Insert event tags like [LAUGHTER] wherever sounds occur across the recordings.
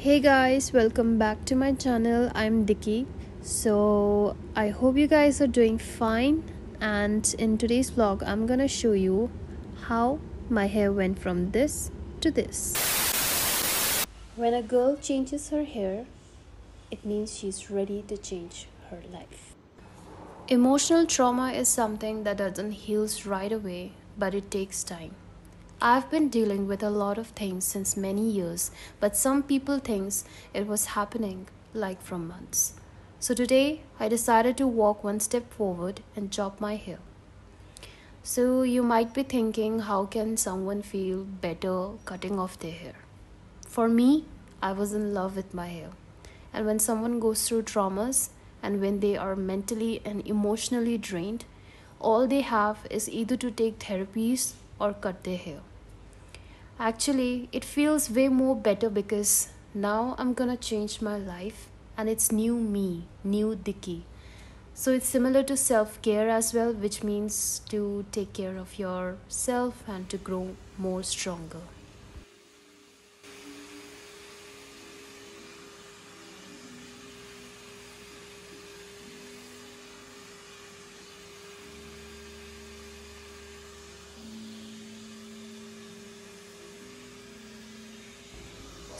Hey guys, welcome back to my channel. I'm Dicky. So, I hope you guys are doing fine. And in today's vlog, I'm gonna show you how my hair went from this to this. When a girl changes her hair, it means she's ready to change her life. Emotional trauma is something that doesn't heal right away, but it takes time. I've been dealing with a lot of things since many years, but some people thinks it was happening like from months. So today I decided to walk one step forward and chop my hair. So you might be thinking how can someone feel better cutting off their hair? For me, I was in love with my hair. And when someone goes through traumas and when they are mentally and emotionally drained, all they have is either to take therapies or cut their hair. Actually, it feels way more better because now I'm gonna change my life and it's new me, new Dicky. So it's similar to self care as well, which means to take care of yourself and to grow more stronger.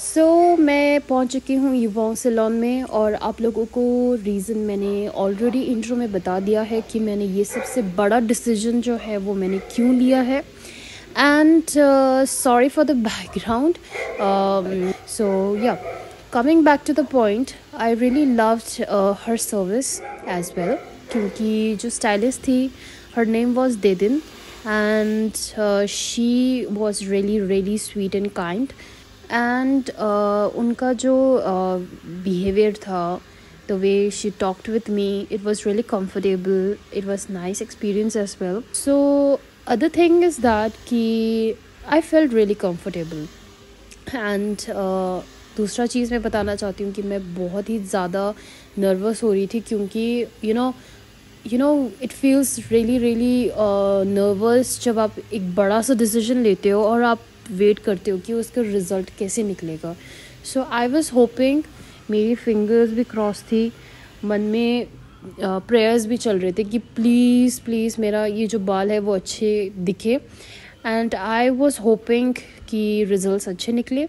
So so, मैं पहुँच चुकी हूँ युवाओं salon में और आप लोगों को रीज़न मैंने ऑलरेडी इंट्रो में बता दिया है कि मैंने ये सबसे बड़ा डिसीज़न जो है वो मैंने क्यों लिया है। And sorry for the background so yeah coming back to the point I really loved her service as well क्योंकि जो स्टाइलिस्ट थी हर नेम वॉज़ दे दिन and she was really really sweet and kind and uh, उनका जो behaviour uh, था the way she talked with me it was really comfortable it was nice experience as well so other thing is that कि I felt really comfortable and दूसरा चीज़ मैं बताना चाहती हूँ कि मैं बहुत ही ज़्यादा नर्वस हो रही थी क्योंकि you know you know it feels really really nervous जब आप एक बड़ा सा डिसीज़न लेते हो और आप वेट करते हो कि उसका रिज़ल्ट कैसे निकलेगा. सो आई वॉज़ होपिंग मेरी फिंगर्स भी क्रॉस थी. मन में प्रेयर्स भी चल रहे थे कि प्लीज़ प्लीज़ मेरा ये जो बाल है वो अच्छे दिखे. एंड आई वॉज़ होपिंग कि रिज़ल्ट अच्छे निकले.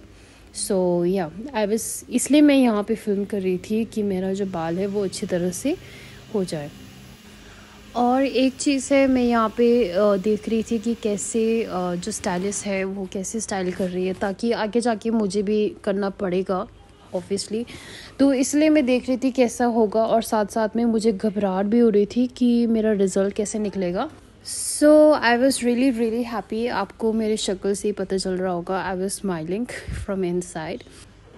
सो या आई वॉज़ इसलिए मैं यहाँ पे फ़िल्म कर रही थी कि मेरा जो बाल है वो अच्छी तरह से हो जाए. और एक चीज़ है, मैं यहाँ पे देख रही थी कि कैसे जो स्टाइलिस्ट है, वो कैसे स्टाइल कर रही है ताकि आगे जाके मुझे भी करना पड़ेगा ऑब्वियसली तो इसलिए मैं देख रही थी कैसा होगा और साथ साथ में मुझे घबराहट भी हो रही थी कि मेरा रिज़ल्ट कैसे निकलेगा. So I was really really happy आपको मेरे शक्ल से ही पता चल रहा होगा I was smiling from inside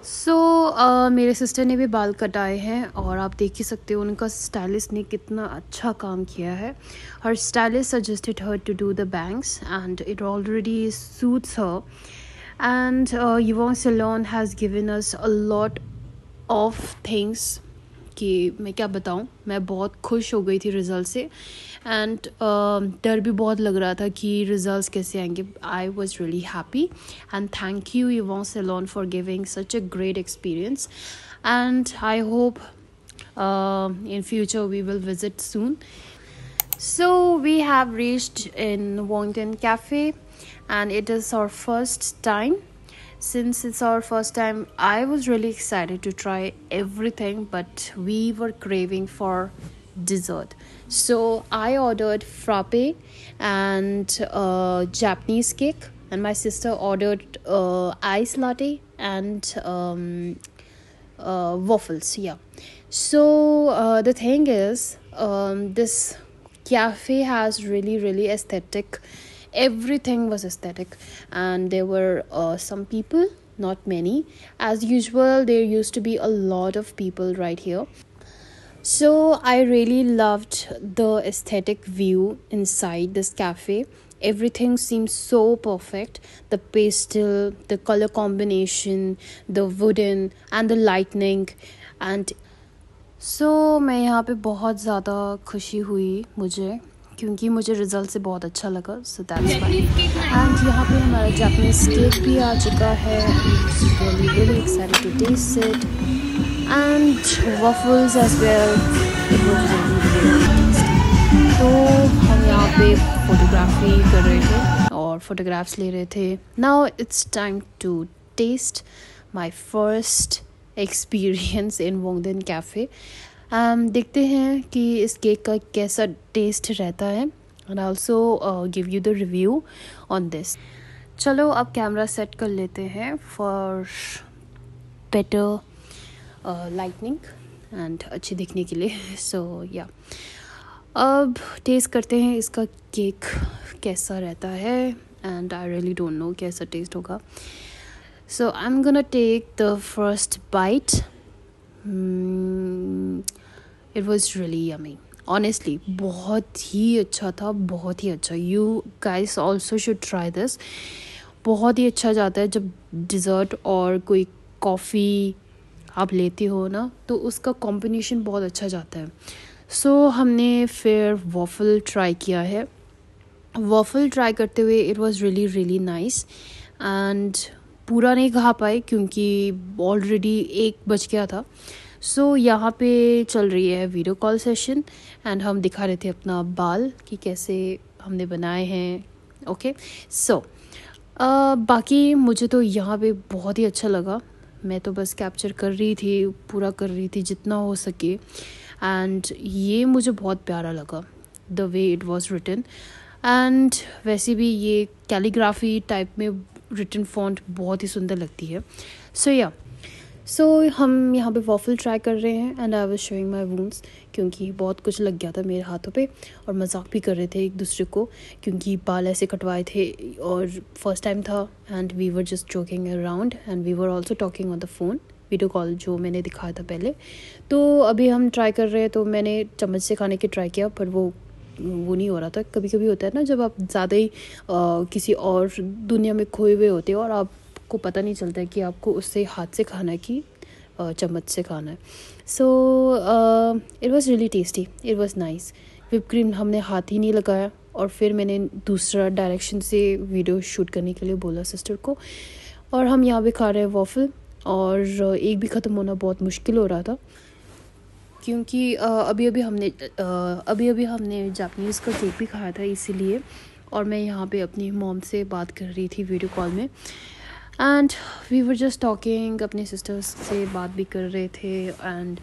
so so, uh, मेरे सिस्टर ने भी बाल कटाए हैं और आप देख ही सकते हो उनका स्टाइलिस्ट ने कितना अच्छा काम किया है। Her stylist suggested her to do the bangs and it already suits her and Yuva salon has given us a lot of things कि मैं क्या बताऊँ? मैं बहुत खुश हो गई थी रिज़ल्ट से। एंड uh, डर भी बहुत लग रहा था कि रिज़ल्ट कैसे आएंगे I was really happy and thank you you want salon for giving such a great experience and I hope in future we will visit soon so we have reached in Wongton Cafe and it is our first time since it's our first time i was really excited to try everything but we were craving for dessert. So i ordered frappe and uh, japanese cake and my sister ordered uh, ice latte and um, uh, waffles yeah. So uh, the thing is um, this cafe has really really aesthetic. Everything was aesthetic and there were uh, some people not many. As usual there used to be a lot of people right here so i really loved the aesthetic view inside this cafe everything seems so perfect the pastel the color combination the wooden and the lightning and so मैं यहाँ पे बहुत ज़्यादा खुशी हुई मुझे क्योंकि मुझे रिज़ल्ट से बहुत अच्छा लगा सो दैट्स वाई एंड यहाँ पे हमारा जापनीज केक भी आ चुका है really really To taste it and waffles as well तो हम यहाँ पे फोटोग्राफी कर रहे थे और फोटोग्राफ्स ले रहे थे। Now it's time to taste my first experience in वोंगदेन cafe देखते हैं कि इस केक का कैसा टेस्ट रहता है and also give you the review on this चलो, अब कैमरा सेट कर लेते हैं फॉर बेटर लाइटनिंग एंड अच्छी दिखने के लिए। सो [LAUGHS] so, या yeah. अब टेस्ट करते हैं इसका केक कैसा रहता है and I really don't know कैसा टेस्ट होगा। So I am gonna take the first bite it was really yummy honestly बहुत ही अच्छा था बहुत ही अच्छा। You guys also should try this बहुत ही अच्छा जाता है जब डिज़र्ट और कोई कॉफ़ी आप लेते हो ना तो उसका कॉम्बिनेशन बहुत अच्छा जाता है। सो so, हमने फिर वॉफल ट्राई किया है। वॉफल ट्राई करते हुए it was really really nice and पूरा नहीं खा पाए क्योंकि ऑलरेडी एक बज गया था। सो so, यहाँ पे चल रही है वीडियो कॉल सेशन एंड हम दिखा रहे थे अपना बाल कि कैसे हमने बनाए हैं। ओके सो बाकी मुझे तो यहाँ पे बहुत ही अच्छा लगा। मैं तो बस कैप्चर कर रही थी, पूरा कर रही थी, जितना हो सके। एंड ये मुझे बहुत प्यारा लगा the way it was written and वैसे भी ये कैलीग्राफी टाइप में रिटन फॉन्ट बहुत ही सुंदर लगती है। सो या सो so, हम यहाँ पे वॉफल ट्राई कर रहे हैं and I was showing my wounds क्योंकि बहुत कुछ लग गया था मेरे हाथों पे और मज़ाक भी कर रहे थे एक दूसरे को क्योंकि बाल ऐसे कटवाए थे और फ़र्स्ट टाइम था and we were just joking around and we were also talking on the phone video call जो मैंने दिखाया था पहले। तो अभी हम ट्राई कर रहे हैं तो मैंने चम्मच से खाने की ट्राई किया पर वो वो नहीं हो रहा था। कभी कभी होता है ना जब आप ज़्यादा ही आ, किसी और दुनिया में खोए हुए होते हो और आप आपको पता नहीं चलता है कि आपको उससे हाथ से खाना है कि चम्मच से खाना है। So it was really tasty it was nice whip cream हमने हाथ ही नहीं लगाया और फिर मैंने दूसरा डायरेक्शन से वीडियो शूट करने के लिए बोला सिस्टर को। और हम यहाँ पे खा रहे हैं वॉफल और एक भी ख़त्म होना बहुत मुश्किल हो रहा था। क्योंकि अभी अभी हमने अभी अभी हमने जापनीज़ का केक भी खाया था इसीलिए और मैं यहाँ पे अपनी मॉम से बात कर रही थी वीडियो कॉल में। And we were just talking अपने सिस्टर्स से बात भी कर रहे थे एंड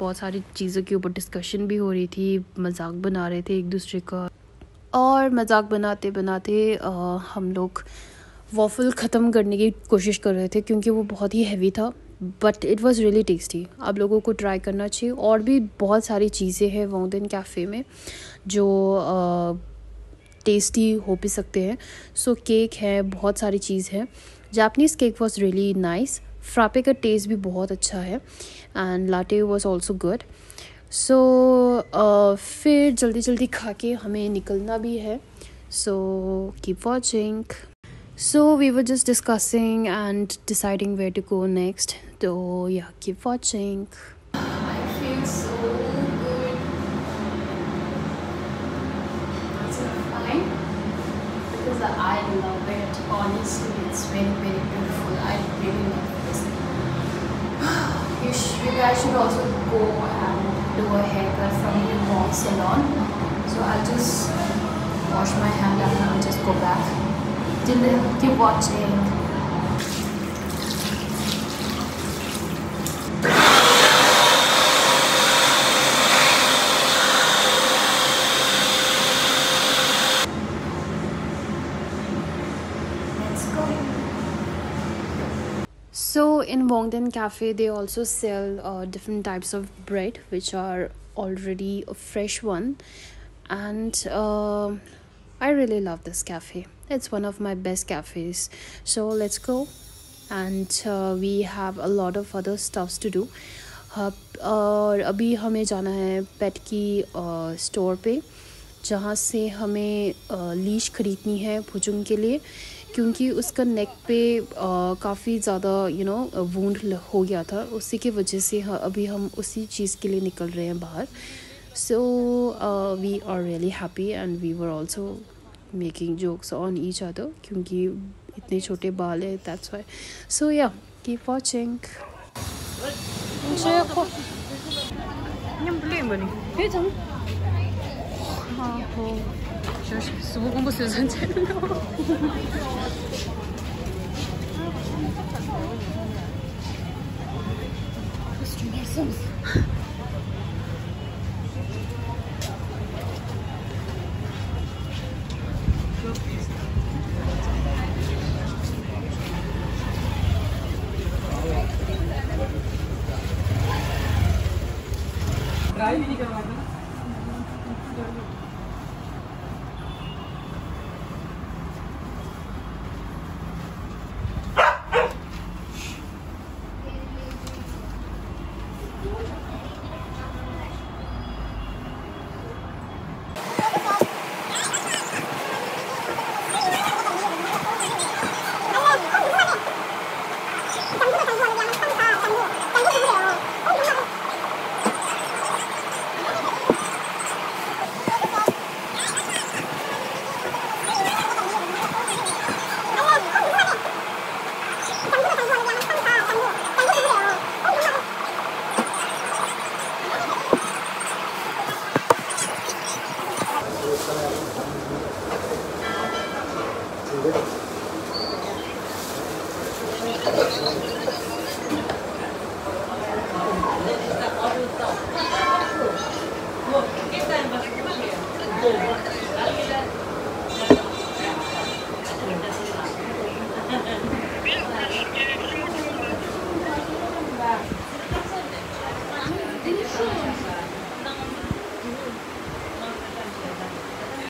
बहुत सारी चीज़ों के ऊपर डिस्कशन भी हो रही थी मज़ाक बना रहे थे एक दूसरे का। और मज़ाक बनाते बनाते आ, हम लोग वॉफल ख़त्म करने की कोशिश कर रहे थे क्योंकि वो बहुत ही हैवी था but it was really tasty आप लोगों को ट्राई करना चाहिए। और भी बहुत सारी चीज़ें हैं वोंगदेन कैफ़े में जो टेस्टी हो भी सकते हैं। सो so, केक है बहुत सारी चीज़ है। Japanese cake was really nice frappe का टेस्ट भी बहुत अच्छा है। And latte was also good so फिर जल्दी जल्दी खा के हमें निकलना भी है। So keep watching so we were just discussing and deciding where to go next तो या keep watching I love it. Honestly, it's very, very beautiful. I really love this. [SIGHS] you, sh- you guys should also go and do a haircut from the Mom Salon. So I'll just wash my hand and I'll just go back. Till then, keep watching. So in Wongden Cafe, they also sell uh, different types of bread, which are already a fresh one, and uh, I really love this cafe. It's one of my best cafes. So let's go, and uh, we have a lot of other stuffs to do. और अभी हमें जाना है पेट की store पे जहाँ से हमें लीश ख़रीदनी है भुजंग के लिए क्योंकि उसका नेक पे काफ़ी ज़्यादा यू नो वूड हो गया था। उसी की वजह से अभी हम उसी चीज़ के लिए निकल रहे हैं बाहर। So we are really happy and we were also making jokes on each other क्योंकि इतने छोटे बाल है दैट्स वाई सो या कीप वॉचिंग 하고 열심히 수고 뭐 공부 수선 채는 거.